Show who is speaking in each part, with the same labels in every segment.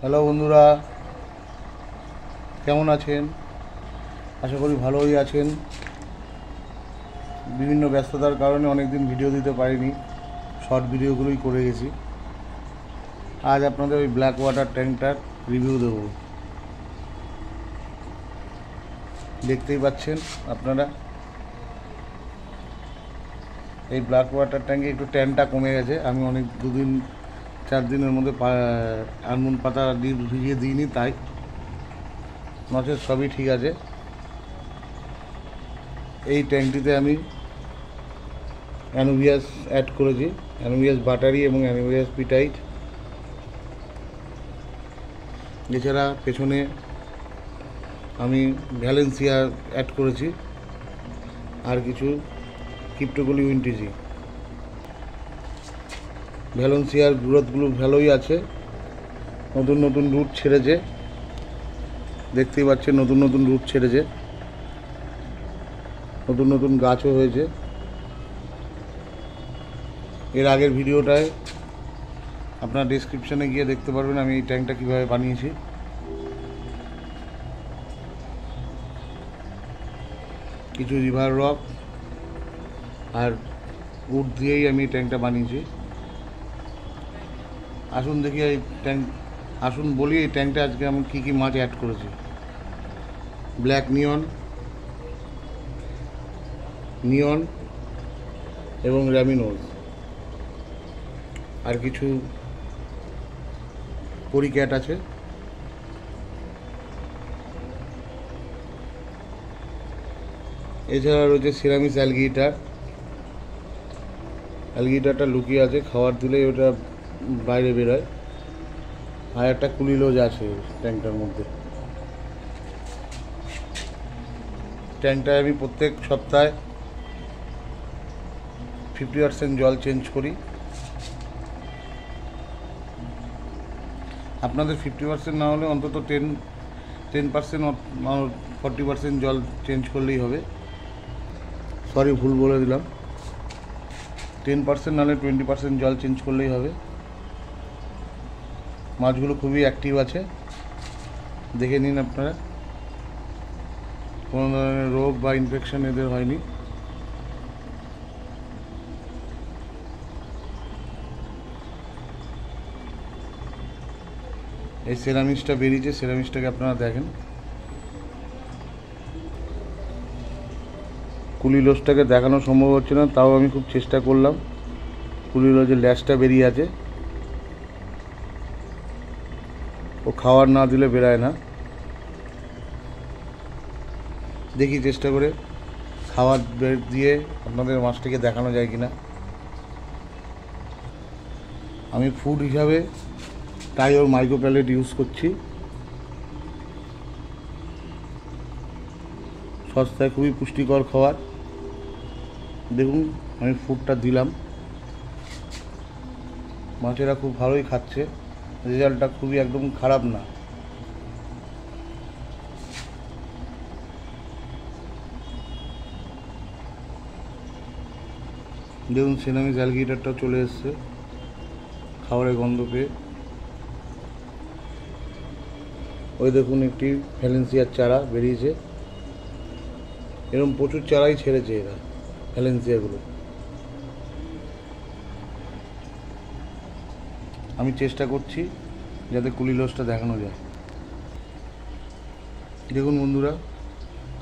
Speaker 1: Hello বন্ধুরা, কেমন আছেন? আশা করি ভালোই আছেন। বিভিন্ন ব্যস্ততার কারণে অনেক দিন ভিডিও দিতে পারিনি শর্ট ভিডিওগুলোই করে গেছি। আজ আপনাদের ওই ব্ল্যাক ওয়াটার ট্যাঙ্কটার রিভিউ দেবো। দেখতেই পাচ্ছেন আপনারা? এই ব্ল্যাক ওয়াটার ট্যাঙ্কে একটু ট্যানটা কমে গেছে। আমি অনেক দুদিন চার দিনের মধ্যে আনমুন পাতা দিয়ে ভিজিয়ে দিইনি তাই। নচেত সবই ঠিক আছে। এই ট্যাঙ্কটিতে আমি অ্যানোভিয়াস অ্যাড করেছি। অ্যানোভিয়াস বাটারি এবং অ্যানোভিয়াস পিটাইট। এছাড়া পেছনে আমি ভ্যালেন্সিয়া অ্যাড করেছি। আর কিছু কিপ্টোগুলি উইন্টিজি ভ্যালেন্সিয়ার গ্রোথগুলো ভালোই আছে। নতুন নতুন রুট ছেড়েছে। দেখতেই পাচ্ছেন, নতুন নতুন রুট ছেড়েছে। নতুন নতুন গাছও হয়েছে। এর আগের ভিডিওটায় আপনার ডিসক্রিপশানে গিয়ে দেখতে পারবেন আমি এই ট্যাঙ্কটা কীভাবে বানিয়েছি। কিছু রিভার রক আর উড দিয়েই আমি এই ট্যাঙ্কটা বানিয়েছি। আসুন দেখি এই ট্যাঙ্ক আসুন বলি এই ট্যাঙ্কটা আজকে আমি কী কী মাছ অ্যাড করেছি। ব্ল্যাক নিয়ন নিয়ন এবং র্যামিনোজ আর কিছু পরিক্যাট আছে। এছাড়া রয়েছে সিরামিস অ্যালগিটার অ্যালগিটারটা লুকিয়ে আছে খাবার দিলেই ওটা বাইরে বেরোয়। আর একটা কুলিলোজ আছে ট্যাঙ্কটার মধ্যে। ট্যাঙ্কটায় আমি প্রত্যেক সপ্তাহে ফিফটি পার্সেন্ট জল চেঞ্জ করি। আপনাদের ফিফটি পার্সেন্ট না হলে অন্তত ten ten percent forty percent জল চেঞ্জ করলেই হবে। সরি ভুল বলে দিলাম। টেন পার্সেন্ট নাহলে টোয়েন্টি পার্সেন্ট জল চেঞ্জ করলেই হবে। মাছগুলো খুবই অ্যাক্টিভ আছে। দেখে নিন আপনারা। কোনো ধরনের রোগ বা ইনফেকশন এদের হয়নি। এই সেরামিক্সটা বেরিয়েছে, সেরামিক্সটাকে আপনারা দেখেন। কুলিলোসটাকে দেখানো সম্ভব হচ্ছে না, তাও আমি খুব চেষ্টা করলাম। কুলিলোজের ল্যাসটা বেরিয়ে আছে। ও খাওয়ার না দিলে বেরায় না। দেখি চেষ্টা করে খাওয়ার বের দিয়ে আপনাদের মাছটাকে দেখানো যায় কিনা। আমি ফুড হিসাবে টাইওর মাইক্রো প্যালেট ইউজ করছি। সস্তায় খুবই পুষ্টিকর খাবার। দেখুন, আমি ফুডটা দিলাম। মাছেরা খুব ভালোই খাচ্ছে। রেজাল্টটা খুবই একদম খারাপ না। দেখুন সেনামিস অ্যালগিটারটা চলে এসছে। খাবারের গন্ধ পেয়ে। ওই দেখুন, একটি ভ্যালেন্সিয়ার চারা বেরিয়েছে। এরকম প্রচুর চারাই ছেড়েছে এরা ভ্যালেন্সিয়াগুলো আমি চেষ্টা করছি যাতে কুলিলসটা দেখানো যায়। দেখুন বন্ধুরা,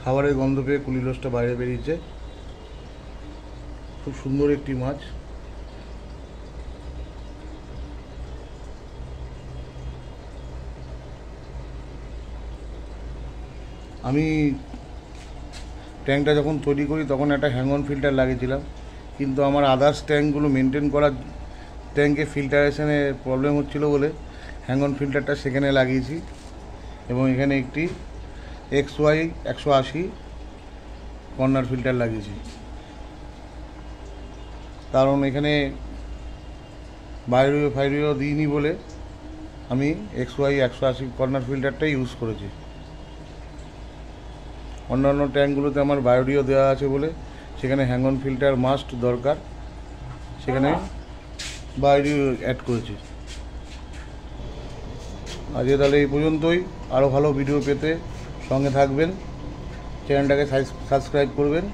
Speaker 1: খাবারের গন্ধ পেয়ে কুলিলসটা বাইরে বেরিয়েছে। খুব সুন্দর একটি মাছ। আমি ট্যাঙ্কটা যখন তৈরি করি, তখন একটা হ্যাঙ্গন ফিল্টার লাগিয়েছিলাম। কিন্তু আমার আদার্স ট্যাঙ্কগুলো মেনটেন করার ট্যাঙ্কে ফিল্টারেশনে প্রবলেম হচ্ছিল বলে হ্যাঙ্গন ফিল্টারটা সেখানে লাগিয়েছি এবং এখানে একটি এক্স ওয়াই একশো আশি কর্নার ফিল্টার লাগিয়েছি। কারণ এখানে বাইরীয় ফাইরীয় দিইনি বলে আমি এক্স ওয়াই একশো আশি কর্নার ফিল্টারটাই ইউজ করেছি। অন্যান্য ট্যাঙ্কগুলোতে আমার বায়োডিও দেওয়া আছে বলে সেখানে হ্যাঙ্গন ফিল্টার মাস্ট দরকার। সেখানে বায়োডিও অ্যাড করেছি। আজকে তাহলে এই পর্যন্তই। আরও ভালো ভিডিও পেতে সঙ্গে থাকবেন। চ্যানেলটাকে সাবস্ক্রাইব করবেন।